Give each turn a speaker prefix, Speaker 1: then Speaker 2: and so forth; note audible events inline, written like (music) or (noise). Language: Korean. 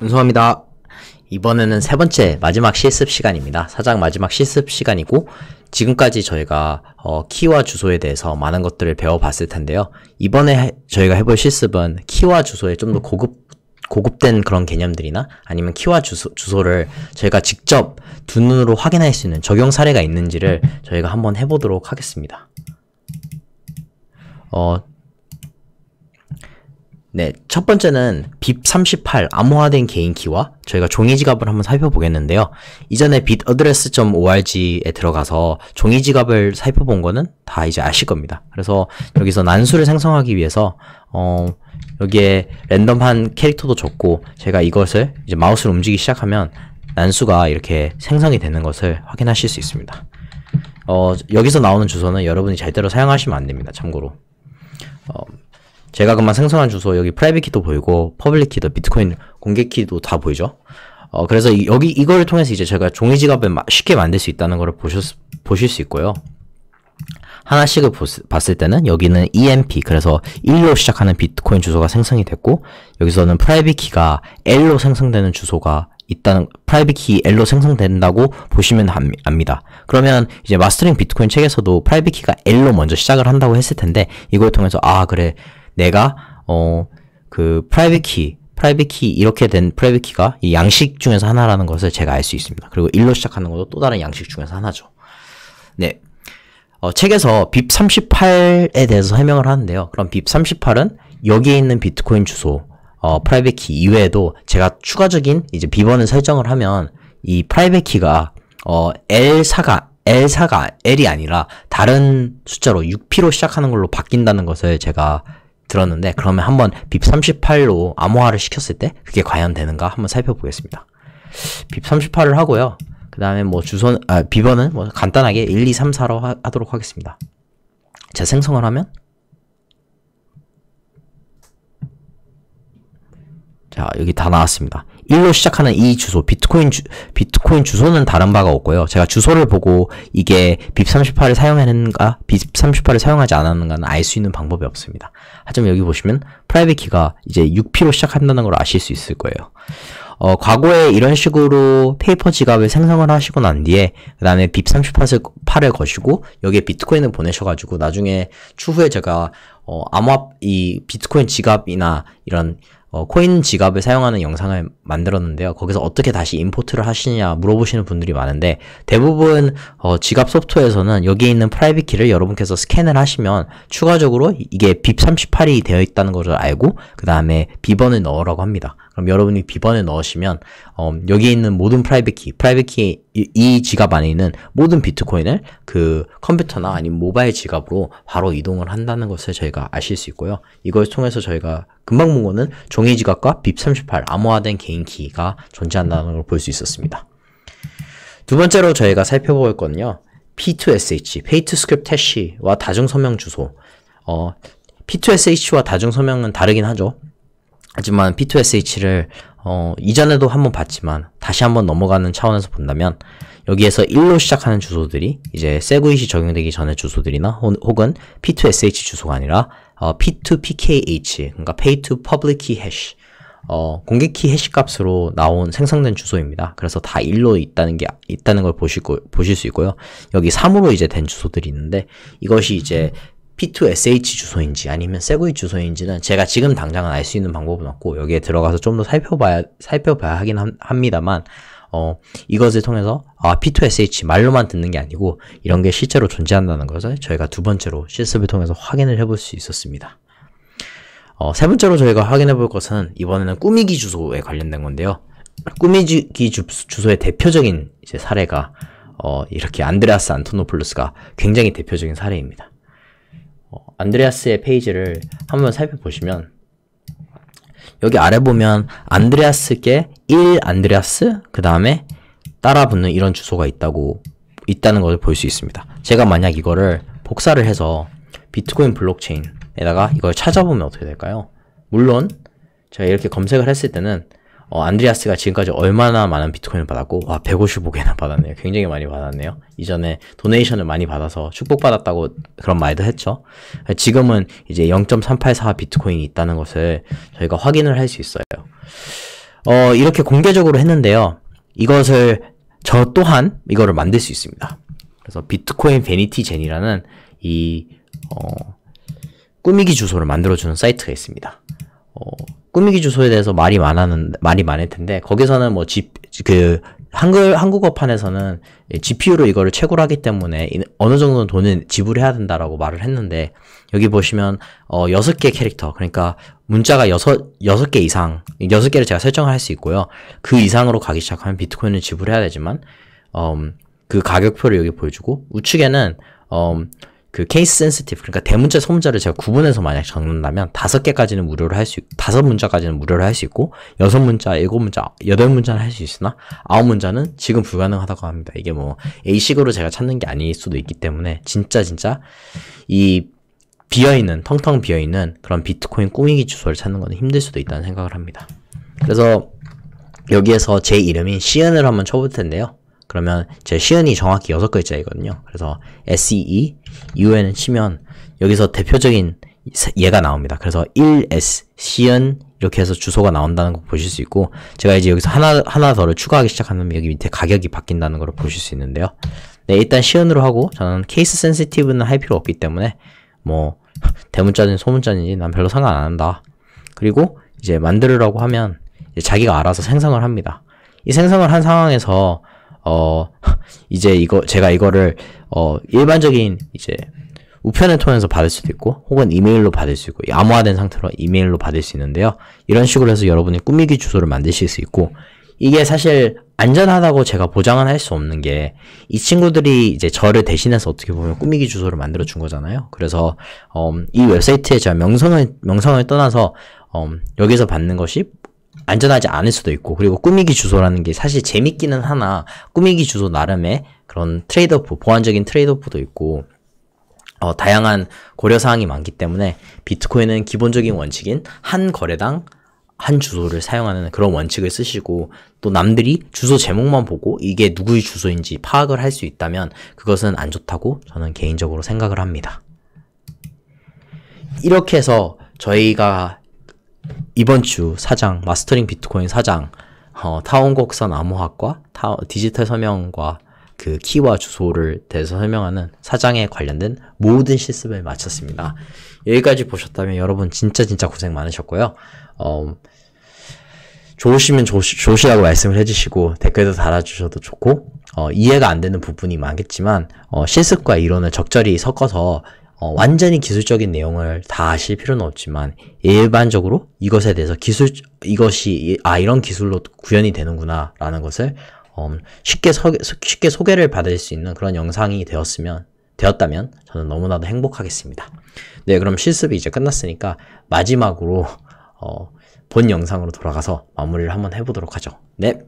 Speaker 1: 운송합니다. 이번에는 세 번째 마지막 실습 시간입니다. 사장 마지막 실습 시간이고 지금까지 저희가 어, 키와 주소에 대해서 많은 것들을 배워봤을 텐데요. 이번에 해- 저희가 해볼 실습은 키와 주소의 좀더 고급 고급된 그런 개념들이나 아니면 키와 주소, 주소를 저희가 직접 두 눈으로 확인할 수 있는 적용 사례가 있는지를 저희가 한번 해보도록 하겠습니다. 어, 네, 첫 번째는 BIP38 암호화된 개인 키와 저희가 종이 지갑을 한번 살펴보겠는데요. 이전에 bitaddress.org에 들어가서 종이 지갑을 살펴본 거는 다 이제 아실 겁니다. 그래서 여기서 난수를 생성하기 위해서 어 여기에 랜덤한 캐릭터도 줬고 제가 이것을 이제 마우스를 움직이기 시작하면 난수가 이렇게 생성이 되는 것을 확인하실 수 있습니다. 어 여기서 나오는 주소는 여러분이 제대로 사용하시면 안 됩니다. 참고로. 제가 그만 생성한 주소 여기 private key도 보이고 public key도 비트코인 공개 키도 다 보이죠. 어 그래서 이- 여기 이걸 통해서 이제 제가 종이 지갑을 마- 쉽게 만들 수 있다는 걸 보실 수- 보실 수 있고요. 하나씩을 봤을 때는 여기는 EMP 그래서 1로 시작하는 비트코인 주소가 생성이 됐고 여기서는 private key가 L로 생성되는 주소가 있다는 private key L로 생성된다고 보시면 함- 압니다. 그러면 이제 Mastering 비트코인 책에서도 private key가 L로 먼저 시작을 한다고 했을 텐데 이걸 통해서 아 그래 내가 어 그 private key private key 이렇게 된 private key가 이 양식 중에서 하나라는 것을 제가 알 수 있습니다. 그리고 1로 시작하는 것도 또 다른 양식 중에서 하나죠. 네. 어, 책에서 BIP38에 대해서 설명을 하는데요. 그럼 BIP38은 여기에 있는 비트코인 주소, 어, private key 이외에도 제가 추가적인 이제 비번을 설정을 하면 이 private key가 어, L4가 L4가 L이 아니라 다른 숫자로 6P로 시작하는 걸로 바뀐다는 것을 제가 들었는데 그러면 한번 BIP38로 암호화를 시켰을 때 그게 과연 되는가 한번 살펴보겠습니다. BIP38을 하고요. 그 다음에 뭐 주소, 아, 비번은 뭐 간단하게 1, 2, 3, 4로 하, 하도록 하겠습니다. 자, 생성을 하면 자, 여기 다 나왔습니다. 1로 시작하는 이 주소, 비트코인 주, 비트코인 주소는 다른 바가 없고요. 제가 주소를 보고 이게 BIP38을 사용했는가, BIP38을 사용하지 않았는가는 알 수 있는 방법이 없습니다. 하지만 여기 보시면 private key가 이제 6P로 시작한다는 걸 아실 수 있을 거예요. 어, 과거에 이런 식으로 paper 지갑을 생성을 하시고 난 뒤에 그 다음에 BIP38을 거시고 여기에 비트코인을 보내셔가지고 나중에 추후에 제가 어, 암호화 이 비트코인 지갑이나 이런 어, 코인 지갑을 사용하는 영상을 만들었는데요. 거기서 어떻게 다시 import를 하시냐 물어보시는 분들이 많은데 대부분 어, 지갑 소프트웨어에서는 여기에 있는 private key를 여러분께서 스캔을 하시면 추가적으로 이게 BIP38이 되어 있다는 것을 알고 그 다음에 비번을 넣으라고 합니다. 그럼 여러분이 비번을 넣으시면 어, 여기에 있는 모든 private key, private key, 이, 이 지갑 안에 있는 모든 비트코인을 그 컴퓨터나 아니면 모바일 지갑으로 바로 이동을 한다는 것을 저희가 아실 수 있고요. 이걸 통해서 저희가 금방 본 거는 종이 지갑과 BIP38 암호화된 개인 키가 존재한다는 걸 볼 수 있었습니다. 두 번째로 저희가 살펴볼 거는요. P2SH, Pay to Script Hash와 다중 서명 주소. 어, P2SH와 다중 서명은 다르긴 하죠. 하지만 P2SH를 어, 이전에도 한번 봤지만 다시 한번 넘어가는 차원에서 본다면 여기에서 1로 시작하는 주소들이 이제 세구잇이 적용되기 전의 주소들이나 혹- 혹은 P2SH 주소가 아니라 어, P2PKH 그러니까 Pay to Public Key Hash 어, 공개 키 해시 값으로 나온 생성된 주소입니다. 그래서 다 1로 있다는 게 있다는 걸 보실 거, 보실 수 있고요. 여기 3으로 이제 된 주소들이 있는데 이것이 이제 P2SH 주소인지 아니면 세구이 주소인지는 제가 지금 당장은 알 수 있는 방법은 없고 여기에 들어가서 좀 더 살펴봐야 살펴봐야 하긴 함- 합니다만 어 이것을 통해서 아 P2SH 말로만 듣는 게 아니고 이런 게 실제로 존재한다는 것을 저희가 두 번째로 실습을 통해서 확인을 해볼 수 있었습니다. 어, 세 번째로 저희가 확인해 볼 것은 이번에는 꾸미기 주소에 관련된 건데요. 꾸미기 주, 주소의 대표적인 사례가 어, 이렇게 안드레아스 안토노플루스가 굉장히 대표적인 사례입니다. 어, 안드레아스의 페이지를 한번 살펴보시면 여기 아래 보면 안드레아스께 1 안드레아스 그 다음에 따라 붙는 이런 주소가 있다고 있다는 것을 볼 수 있습니다. 제가 만약 이거를 복사를 해서 비트코인 블록체인에다가 이걸 찾아보면 어떻게 될까요? 물론 제가 이렇게 검색을 했을 때는 어, 안드레아스가 지금까지 얼마나 많은 비트코인을 받았고 와 155개나 받았네요. 굉장히 많이 받았네요. 이전에 donation을 많이 받아서 축복받았다고 그런 말도 했죠. 지금은 이제 0.384 비트코인이 있다는 것을 저희가 확인을 할 수 있어요. 어, 이렇게 공개적으로 했는데요. 이것을 저 또한 이거를 만들 수 있습니다. 그래서 비트코인 vanity gen이라는 이 어, 꾸미기 주소를 만들어주는 사이트가 있습니다. 어, 꾸미기 주소에 대해서 말이 많았는 말이 많을 텐데 거기서는 뭐 집 그 한글 한국어판에서는 GPU로 이거를 채굴 하기 때문에 어느 정도 돈을 지불해야 된다라고 말을 했는데 여기 보시면 어 6개 캐릭터 그러니까 문자가 6, 6개 이상 6개를 제가 설정을 할 수 있고요. 그 이상으로 가기 시작하면 비트코인을 지불해야 되지만 음, 그 가격표를 여기 보여주고 우측에는 음, 그 case sensitive 그러니까 대문자 소문자를 제가 구분해서 만약 적는다면 다섯 개까지는 무료로 할 수 다섯 문자까지는 무료로 할 수 있고 여섯 문자, 일곱 문자, 여덟 문자는 할 수 있으나 아홉 문자는 지금 불가능하다고 합니다. 이게 뭐 A식으로 제가 찾는 게 아닐 수도 있기 때문에 진짜 진짜 이 비어있는 텅텅 비어있는 그런 비트코인 꾸미기 주소를 찾는 거는 힘들 수도 있다는 생각을 합니다. 그래서 여기에서 제 이름인 시연을 한번 쳐볼 텐데요. 그러면 제 시연이 정확히 여섯 글자이거든요. 그래서 SEE, UN을 치면 여기서 대표적인 얘가 나옵니다. 그래서 1S, 시연 이렇게 해서 주소가 나온다는 거 보실 수 있고 제가 이제 여기서 하나 하나 더를 추가하기 시작하면 여기 밑에 가격이 바뀐다는 걸 보실 수 있는데요. 네, 일단 시연으로 하고 저는 케이스 센시티브는 할 필요 없기 때문에 뭐 (laughs) 대문자든 소문자든지 난 별로 상관 안 한다. 그리고 이제 만들으라고 하면 자기가 알아서 생성을 합니다. 이 생성을 한 상황에서 어, (laughs) 이제 이거, 제가 이거를, 어, 일반적인, 이제, 우편을 통해서 받을 수도 있고, 혹은 이메일로 받을 수 있고, 암호화된 상태로 이메일로 받을 수 있는데요. 이런 식으로 해서 여러분이 꾸미기 주소를 만드실 수 있고, 이게 사실 안전하다고 제가 보장은 할 수 없는 게, 이 친구들이 이제 저를 대신해서 어떻게 보면 꾸미기 주소를 만들어 준 거잖아요. 그래서, 음, 이 웹사이트에 제가 명성을, 명성을 떠나서, 음, 여기서 받는 것이 안전하지 않을 수도 있고 그리고 꾸미기 주소라는 게 사실 재밌기는 하나 꾸미기 주소 나름의 그런 trade-off 보완적인 trade-off도 있고 어, 다양한 고려사항이 많기 때문에 비트코인은 기본적인 원칙인 한 거래당 한 주소를 사용하는 그런 원칙을 쓰시고 또 남들이 주소 제목만 보고 이게 누구의 주소인지 파악을 할 수 있다면 그것은 안 좋다고 저는 개인적으로 생각을 합니다. 이렇게 해서 저희가 이번 주 사장, 마스터링 비트코인 사장, 어, 타원곡선 암호학과 타, 디지털 서명과 그 키와 주소를 대해서 설명하는 사장에 관련된 모든 실습을 마쳤습니다. 여기까지 보셨다면 여러분 진짜 진짜 고생 많으셨고요. 어, 좋으시면 좋으시, 좋으시라고 말씀을 해주시고 댓글도 달아주셔도 좋고 어, 이해가 안 되는 부분이 많겠지만 어, 실습과 이론을 적절히 섞어서 어, 완전히 기술적인 내용을 다 아실 필요는 없지만 일반적으로 이것에 대해서 기술 이것이 아 이런 기술로 구현이 되는구나 라는 것을 어, 쉽게 서, 쉽게 소개를 받을 수 있는 그런 영상이 되었으면 되었다면 저는 너무나도 행복하겠습니다. 네, 그럼 실습이 이제 끝났으니까 마지막으로 어, 본 영상으로 돌아가서 마무리를 한번 해보도록 하죠. 네.